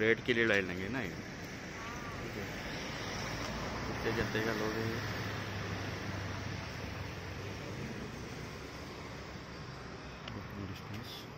Bread के लिए डालेंगे ना ये। कितने जनते का लोग है ये डिस्टेंस